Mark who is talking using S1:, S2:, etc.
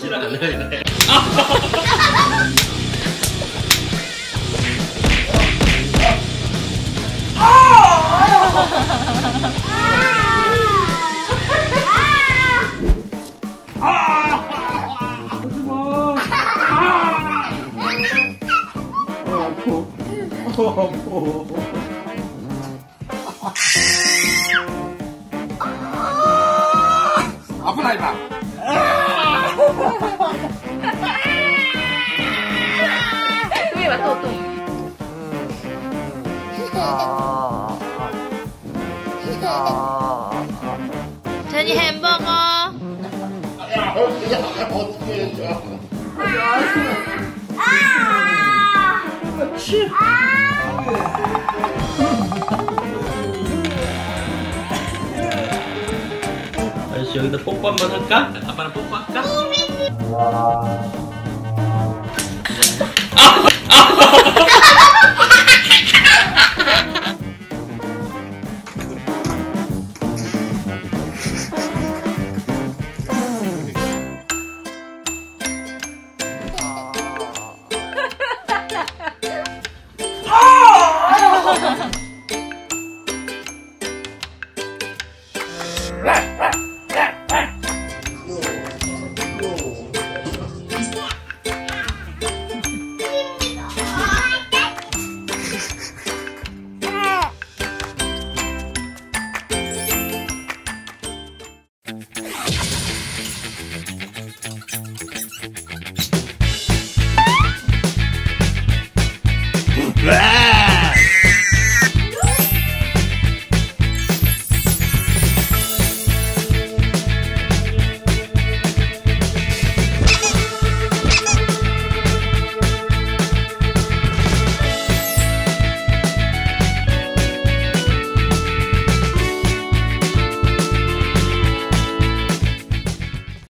S1: 知らないね。
S2: 아프다 이봐.
S3: 또 해봐 또 또. 전이 햄버거.
S2: 야, 어떻게 해줘?
S1: 아 Maganda po pa, mga kak. Para po pa. Ah! Ah!